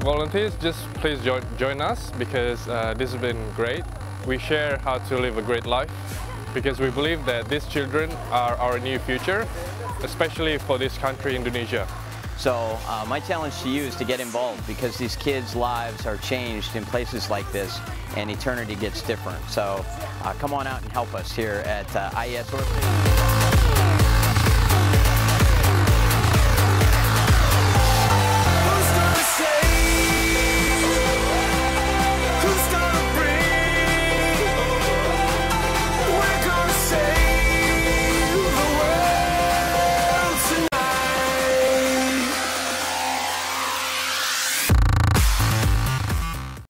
Volunteers, just please jo join us because uh, this has been great. We share how to live a great life because we believe that these children are our new future, especially for this country, Indonesia. So uh, my challenge to you is to get involved because these kids' lives are changed in places like this and eternity gets different. So uh, come on out and help us here at uh, IES